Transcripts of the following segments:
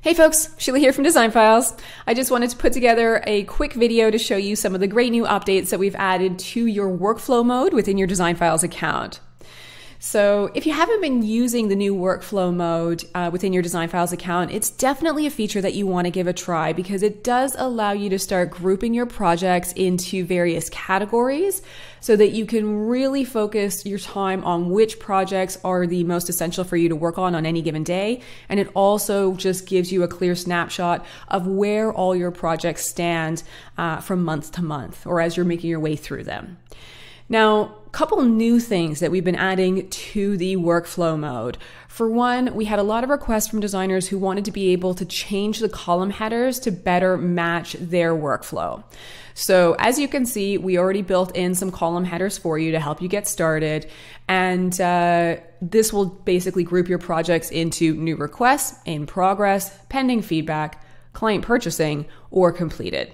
Hey folks, Sheila here from Design Files. I just wanted to put together a quick video to show you some of the great new updates that we've added to your workflow mode within your Design Files account. So if you haven't been using the new workflow mode uh, within your Design Files account, it's definitely a feature that you want to give a try because it does allow you to start grouping your projects into various categories so that you can really focus your time on which projects are the most essential for you to work on on any given day. And it also just gives you a clear snapshot of where all your projects stand uh, from month to month or as you're making your way through them. Now, couple new things that we've been adding to the workflow mode. For one, we had a lot of requests from designers who wanted to be able to change the column headers to better match their workflow. So as you can see, we already built in some column headers for you to help you get started. And uh, this will basically group your projects into new requests, in progress, pending feedback, client purchasing, or completed.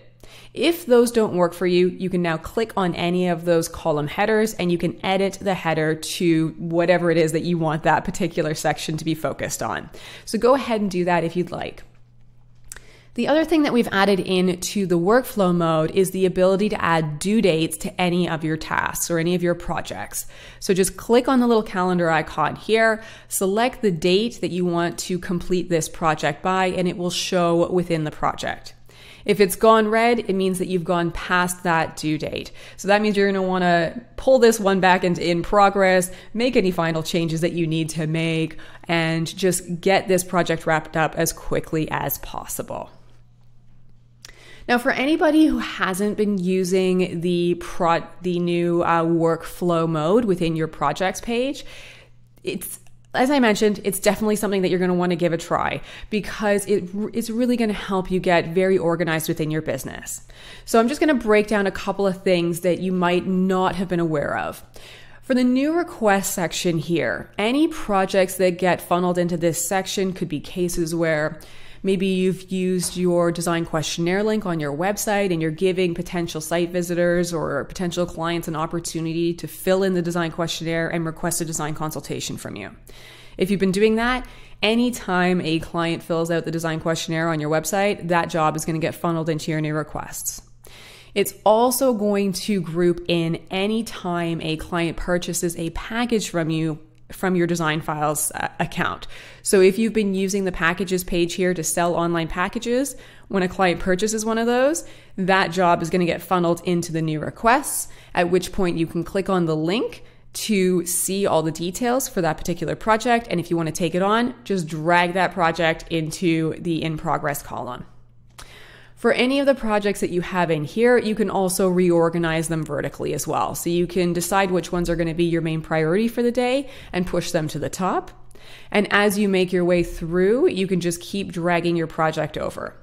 If those don't work for you, you can now click on any of those column headers and you can edit the header to whatever it is that you want that particular section to be focused on. So go ahead and do that if you'd like. The other thing that we've added into the workflow mode is the ability to add due dates to any of your tasks or any of your projects. So just click on the little calendar icon here, select the date that you want to complete this project by, and it will show within the project. If it's gone red, it means that you've gone past that due date. So that means you're going to want to pull this one back into in progress, make any final changes that you need to make, and just get this project wrapped up as quickly as possible. Now, for anybody who hasn't been using the pro- the new uh, workflow mode within your projects page, it's as I mentioned, it's definitely something that you're going to want to give a try because it's really going to help you get very organized within your business. So I'm just going to break down a couple of things that you might not have been aware of. For the new request section here, any projects that get funneled into this section could be cases where Maybe you've used your design questionnaire link on your website and you're giving potential site visitors or potential clients an opportunity to fill in the design questionnaire and request a design consultation from you. If you've been doing that, anytime a client fills out the design questionnaire on your website, that job is going to get funneled into your new requests. It's also going to group in any time a client purchases a package from you from your design files uh, account. So if you've been using the packages page here to sell online packages, when a client purchases one of those, that job is going to get funneled into the new requests, at which point you can click on the link to see all the details for that particular project. And if you want to take it on, just drag that project into the in progress column. For any of the projects that you have in here, you can also reorganize them vertically as well. So you can decide which ones are going to be your main priority for the day and push them to the top. And as you make your way through, you can just keep dragging your project over.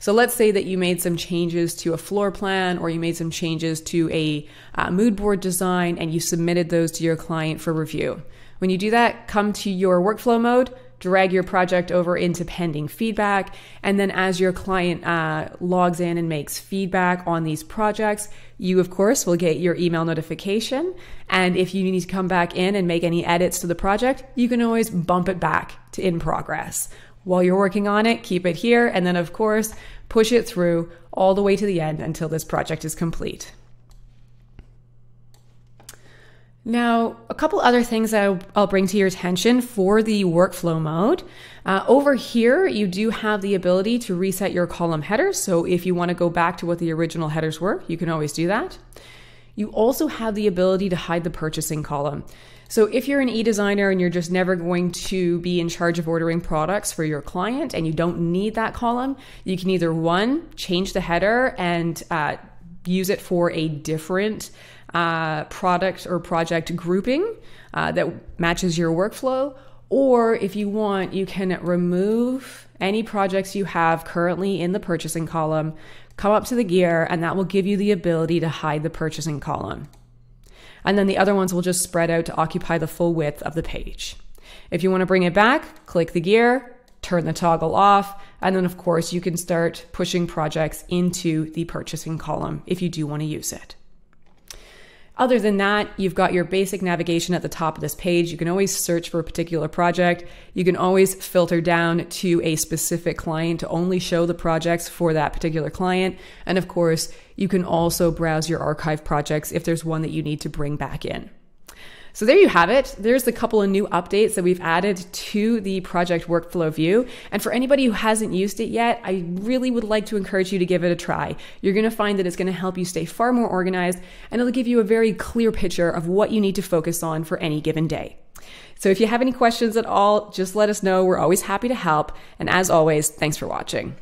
So let's say that you made some changes to a floor plan or you made some changes to a uh, mood board design and you submitted those to your client for review. When you do that, come to your workflow mode, drag your project over into pending feedback. And then as your client uh, logs in and makes feedback on these projects, you, of course, will get your email notification. And if you need to come back in and make any edits to the project, you can always bump it back to in progress. While you're working on it, keep it here. And then, of course, push it through all the way to the end until this project is complete. Now, a couple other things I'll, I'll, bring to your attention for the workflow mode. Uh, over here, you do have the ability to reset your column headers. So if you want to go back to what the original headers were, you can always do that. You also have the ability to hide the purchasing column. So if you're an e-designer and you're just never going to be in charge of ordering products for your client and you don't need that column, you can either one, change the header and uh, use it for a different uh, product or project grouping uh, that matches your workflow. Or if you want, you can remove any projects you have currently in the purchasing column, come up to the gear, and that will give you the ability to hide the purchasing column. And then the other ones will just spread out to occupy the full width of the page. If you want to bring it back, click the gear, turn the toggle off, and then of course you can start pushing projects into the purchasing column if you do want to use it. Other than that, you've got your basic navigation at the top of this page. You can always search for a particular project. You can always filter down to a specific client to only show the projects for that particular client. And of course, you can also browse your archive projects if there's one that you need to bring back in. So there you have it. There's a couple of new updates that we've added to the project workflow view. And for anybody who hasn't used it yet, I really would like to encourage you to give it a try. You're going to find that it's going to help you stay far more organized and it'll give you a very clear picture of what you need to focus on for any given day. So if you have any questions at all, just let us know. We're always happy to help. And as always, thanks for watching.